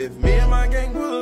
If me and my gang would.